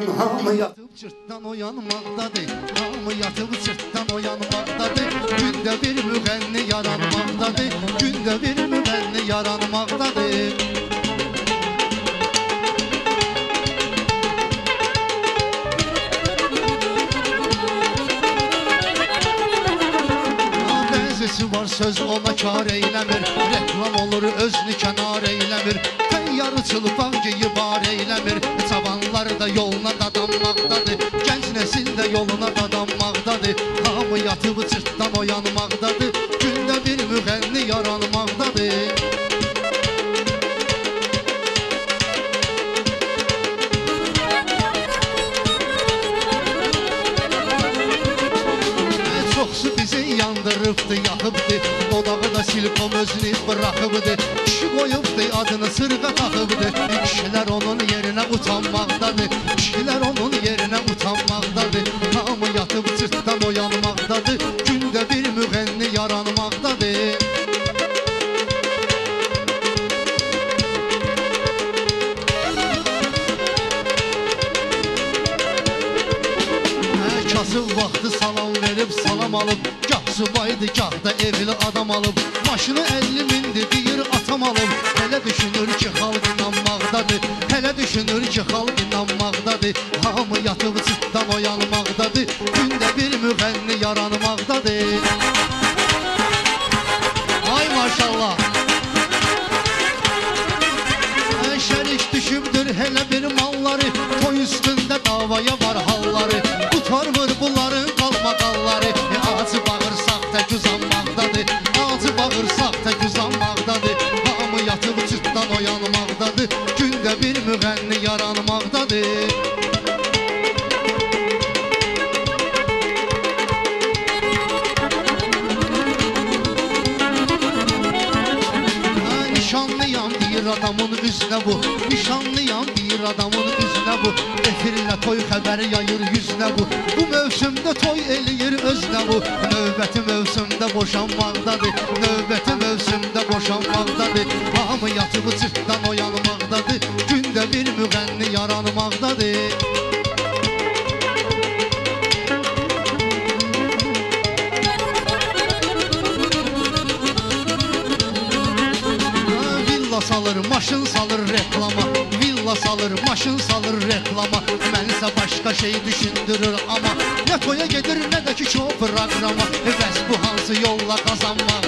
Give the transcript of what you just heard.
Hamı yatıp çırtdan oyanmaqdadır Hamı yatıp çırtdan oyanmaqdadır Gündə bir müğənni yaranmaqdadır Gündə bir müğənni yaranmaqdadır Bəzisi var söz ona kar eyləmir Reklam olur özünü kənar eyləmir Təyyarı çılpaq geyib ar eyləmir yoluna dadanmaqdadır Gənc nəsil də yoluna dadanmaqdadır Hamı yatıb çırtdan oyanmaqdadır Gündə bir müğənni yaranmaqdadır Çoxsu bizi yandırıbdı, yaxıbdı Dodağı da silkom özünü bıraxıbdı Kişi qoyubdu, adını sırğa taxıbdı Kişilər onun yerinə utanmaqdadır cırtdan oyanmaqdadır Gündə bir müğənni yaranmaqdadır Hə, kasıb vaxtı salam verib salam alıb. Gah subaydı gah da evli adam alıb. Maşını 50 mindi deyir atam alıb. Hələ düşünür ki xalq inanmaqdadır. Hələ düşünür ki xalq inanmaqdadır. Hamı yatıb cıtdan oyanmaqdadır Acı bağırsaq tək uzanmaqdadır Hamı yatıb cırtdan oyanmaqdadır Gündə bir müğənni yaranmaqdadır Ha, Nişanlıyam deyir adamın üzünə bu. Nişanlıyam deyir adamın üzünə bu. Efirlə toy xəbəri yayır yüzünə bu. Bu mövsümdə toy eləyir özünə bu. Növbəti mövsümdə boşanmaqdadır Növbəti mövsümdə boşanmaqdadır Hamı yatıb cırtdan oyanmaqdadır. Gündə bir müğənni yaranmaqdadır salır, maşın salır reklama. Villa salır, maşın salır reklama. Mənsə başqa şey düşündürür amma Nə toya gedir, nə də ki şov proqrama E, Bəs bu hansı yolla qazanmaqdadır